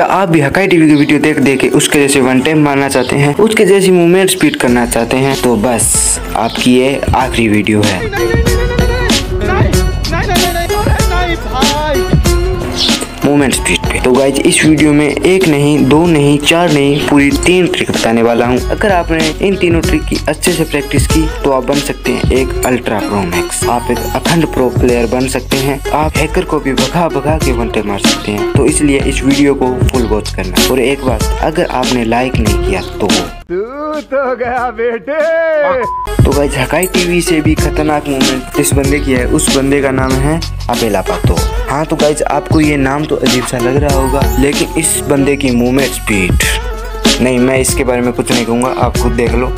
क्या आप भी हकाई टीवी की वीडियो देख देख के उसके जैसे वन टाइम मारना चाहते हैं, उसके जैसी मूवमेंट स्पीड करना चाहते हैं तो बस आपकी ये आखिरी वीडियो है। मूवमेंट स्पीड पे। तो गाइज़ इस वीडियो में एक नहीं दो नहीं चार नहीं पूरी तीन ट्रिक बताने वाला हूँ। अगर आपने इन तीनों ट्रिक की अच्छे से प्रैक्टिस की तो आप बन सकते हैं एक अल्ट्रा प्रो मैक्स आप एक अखंड प्रो प्लेयर बन सकते हैं। आप हैकर को भी भगा भगा के वनटे मार सकते हैं। तो इसलिए इस वीडियो को फुल वॉच करना। और एक बात अगर आपने लाइक नहीं किया तो तो गया बेटे! तो गाइज़ हकाई टीवी से भी खतरनाक मूवमेंट इस बंदे की है। उस बंदे का नाम है अबेला पातो। हाँ तो गाइज़ आपको ये नाम तो अजीब सा लग रहा होगा, लेकिन इस बंदे की मूवमेंट स्पीड नहीं, मैं इसके बारे में कुछ नहीं कहूँगा, आप खुद देख लो।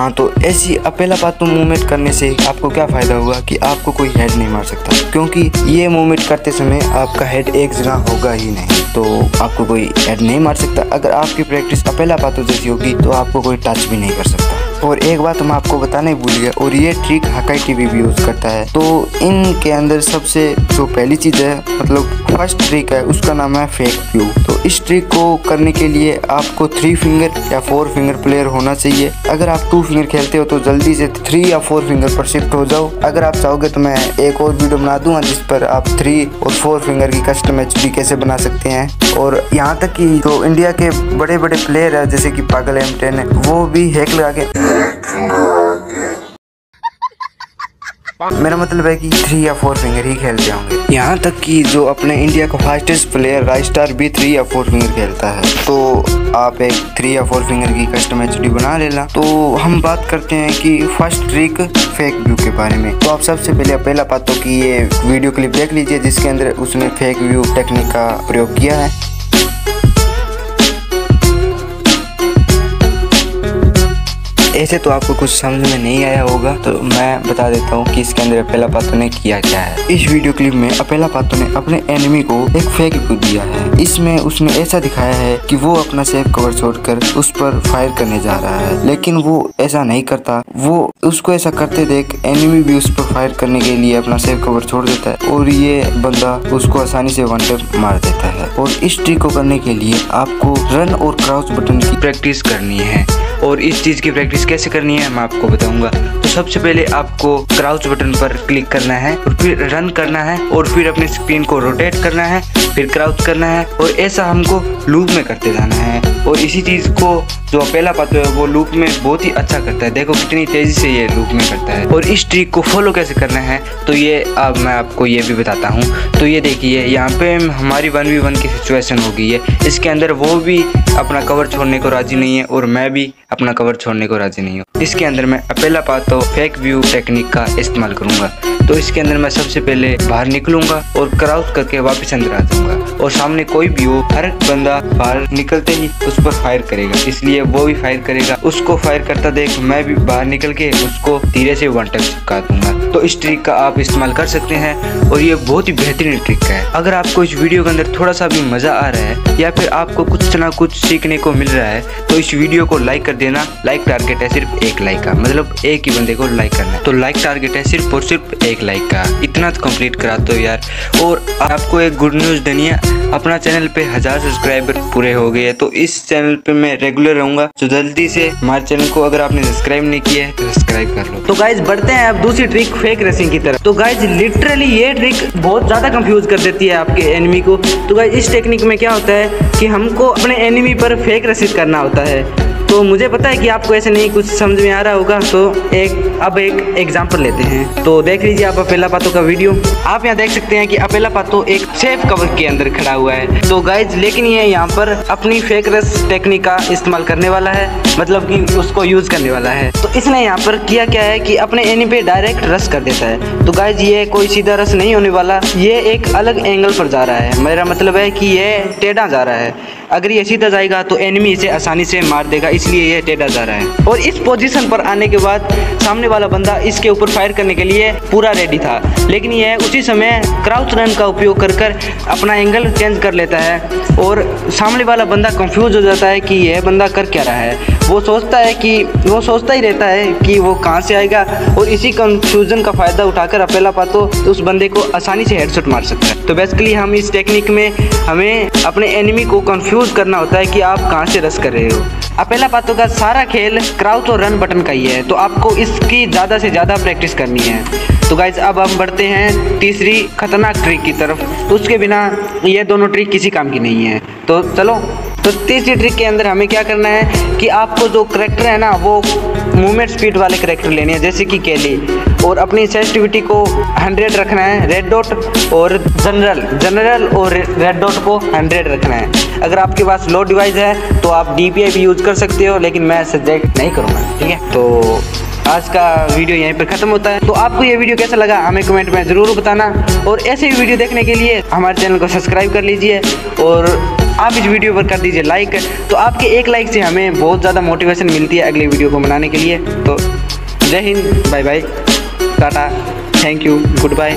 हाँ तो ऐसी अपेला पातू मूवमेंट करने से आपको क्या फ़ायदा हुआ कि आपको कोई हेड नहीं मार सकता? क्योंकि ये मूवमेंट करते समय आपका हेड एक जगह होगा ही नहीं तो आपको कोई हेड नहीं मार सकता। अगर आपकी प्रैक्टिस अपेला बातों जैसी होगी तो आपको कोई टच भी नहीं कर सकता। और एक बात मैं आपको बताने भूल गया और ये ट्रिक हकाई टीवी भी यूज़ करता है। तो इनके अंदर सबसे जो पहली चीज़ है मतलब फ़र्स्ट ट्रिक है, उसका नाम है फेक व्यू तो इस ट्रिक को करने के लिए आपको थ्री फिंगर या फोर फिंगर प्लेयर होना चाहिए। अगर आप टू फिंगर खेलते हो तो जल्दी से थ्री या फोर फिंगर पर शिफ्ट हो जाओ। अगर आप चाहोगे तो मैं एक और वीडियो बना दूँगा, जिस पर आप थ्री और फोर फिंगर की कस्टम एच कैसे बना सकते हैं। और यहाँ तक कि जो इंडिया के बड़े बड़े प्लेयर है, जैसे कि पागल एम टेन है वो भी हैक लगा के मेरा मतलब है कि थ्री या फोर फिंगर ही खेलते होंगे। यहाँ तक कि जो अपने इंडिया का फास्टेस्ट प्लेयर राइस्टार भी थ्री या फोर फिंगर खेलता है। तो आप एक थ्री या फोर फिंगर की कस्टम एच बना लेना तो हम बात करते हैं कि फ़र्स्ट ट्रिक फेक व्यू के बारे में। तो आप सबसे पहले पहला पातों की ये वीडियो क्लिप देख लीजिए, जिसके अंदर उसने फेक व्यू टेक्निक का प्रयोग किया है। ऐसे तो आपको कुछ समझ में नहीं आया होगा तो मैं बता देता हूँ कि इसके अंदर अपेला पातो ने किया क्या है। इस वीडियो क्लिप में अपेला पातो ने अपने एनिमी को एक फेक दिया है। इसमें उसने ऐसा दिखाया है कि वो अपना सेफ़ कवर छोड़कर उस पर फायर करने जा रहा है। लेकिन वो ऐसा नहीं करता। वो उसको ऐसा करते देख एनिमी भी उस पर फायर करने के लिए अपना सेफ़ कवर छोड़ देता है और ये बंदा उसको आसानी से वन टेप मार देता है। और इस ट्रिक को करने के लिए आपको रन और क्राउच बटन की प्रैक्टिस करनी है। और इस चीज़ की प्रैक्टिस कैसे करनी है, मैं आपको बताऊँगा। तो सबसे पहले आपको क्राउच बटन पर क्लिक करना है और फिर रन करना है और फिर अपने स्क्रीन को रोटेट करना है, फिर क्राउच करना है और ऐसा हमको लूप में करते जाना है। और इसी चीज़ को जो पहला पात्र है, वो लूप में बहुत ही अच्छा करता है। देखो कितनी तेज़ी से ये लूप में करता है। और इस ट्रिक को फॉलो कैसे करना है तो ये अब मैं आपको ये भी बताता हूँ। तो ये देखिए, यहाँ पे हमारी वन वी वन की सिचुएशन हो गई है। इसके अंदर वो भी अपना कवर छोड़ने को राज़ी नहीं है, और मैं भी अपना कवर छोड़ने को राज़ी नहीं हूँ। इसके अंदर मैं अपेला पातो फेक व्यू टेक्निक का इस्तेमाल करूँगा। तो इसके अंदर मैं सबसे पहले बाहर निकलूँगा और क्रॉस करके वापस अंदर आ जाऊँगा। और सामने कोई भी हो, हर बंदा बाहर निकलते ही उस पर फायर करेगा। इसलिए वो भी फायर करेगा। उसको फायर करता देख, मैं भी बाहर निकल के उसको धीरे से वन टच चिपका दूँगा। तो इस ट्रिक का आप इस्तेमाल कर सकते हैं और ये बहुत ही बेहतरीन ट्रिक है। अगर आपको इस वीडियो के अंदर थोड़ा सा भी मज़ा आ रहा है या फिर आपको कुछ ना कुछ सीखने को मिल रहा है तो इस वीडियो को लाइक कर देना। लाइक टारगेट है सिर्फ़ एक लाइक का मतलब एक ही बंदे को लाइक करना तो लाइक टारगेट है सिर्फ़ और सिर्फ़ एक लाइक का। इतना तो कंप्लीट करा दो यार। और आपको एक गुड न्यूज़ देनी है, अपना चैनल पे हज़ार सब्सक्राइबर पूरे हो गए हैं तो इस चैनल पे मैं रेगुलर रहूँगा। तो जल्दी से हमारे चैनल को अगर आपने सब्सक्राइब नहीं किया है तो सब्सक्राइब कर लो। तो गाइज़ बढ़ते हैं अब दूसरी ट्रिक फेक रेसिंग की तरफ़। तो गाइज़ लिटरली ये ट्रिक बहुत ज़्यादा कंफ्यूज कर देती है आपके एनिमी को। तो गाइज़ इस टेक्निक में क्या होता है कि हमको अपने एनिमी पर फेक रेसिंग करना होता है। तो मुझे पता है कि आपको ऐसे नहीं कुछ समझ में आ रहा होगा तो एक, अब एक एग्ज़ाम्पल लेते हैं। तो देख लीजिए आप अपेला पातो का वीडियो आप यहाँ देख सकते हैं कि अपेला पातो एक सेफ़ कवर के अंदर खड़ा हुआ है। तो गाइज़ लेकिन ये यहाँ पर अपनी फेक रस टेक्निक का इस्तेमाल करने वाला है मतलब कि उसको यूज़ करने वाला है। तो इसने यहाँ पर किया क्या है कि अपने एनी पे डायरेक्ट रस कर देता है। तो गाइज़ ये कोई सीधा रस नहीं होने वाला। ये एक अलग एंगल पर जा रहा है। मेरा मतलब है कि ये टेढ़ा जा रहा है। अगर ये सीधा जाएगा तो एनिमी इसे आसानी से मार देगा, इसलिए ये टेढ़ा जा रहा है। और इस पोजीशन पर आने के बाद सामने वाला बंदा इसके ऊपर फायर करने के लिए पूरा रेडी था। लेकिन यह उसी समय क्राउच रन का उपयोग कर कर अपना एंगल चेंज कर लेता है और सामने वाला बंदा कंफ्यूज हो जाता है कि यह बंदा कर क्या रहा है। वो सोचता है कि, वो सोचता ही रहता है कि वो कहाँ से आएगा और इसी कंफ्यूजन का फ़ायदा उठाकर अपेला पातो तो उस बंदे को आसानी से हेडशॉट मार सकता है। तो बेसिकली हम इस टेक्निक में हमें अपने एनिमी को कंफ्यूज करना होता है कि आप कहाँ से रस कर रहे हो। अब पहला पातो का सारा खेल क्राउच और रन बटन का ही है तो आपको इसकी ज़्यादा से ज़्यादा प्रैक्टिस करनी है। तो गाइज़ अब हम बढ़ते हैं तीसरी खतरनाक ट्रिक की तरफ़। तो उसके बिना ये दोनों ट्रिक किसी काम की नहीं है। तो चलो तो तीसरी ट्रिक के अंदर हमें क्या करना है कि आपको जो करेक्टर है ना, वो मूवमेंट स्पीड वाले करेक्टर लेने हैं, जैसे कि केली और अपनी सेंसिटिविटी को 100 रखना है रेड डॉट और जनरल जनरल और रेड डॉट को 100 रखना है। अगर आपके पास लो डिवाइस है तो आप DPI भी यूज़ कर सकते हो, लेकिन मैं सजेक्ट नहीं करूँगा, ठीक है? तो आज का वीडियो यहीं पर खत्म होता है। तो आपको ये वीडियो कैसा लगा, हमें कमेंट में ज़रूर बताना। और ऐसे ही वीडियो देखने के लिए हमारे चैनल को सब्सक्राइब कर लीजिए और आप इस वीडियो पर कर दीजिए लाइक तो आपके एक लाइक से हमें बहुत ज़्यादा मोटिवेशन मिलती है अगले वीडियो को बनाने के लिए। तो जय Hind bye bye tata thank you goodbye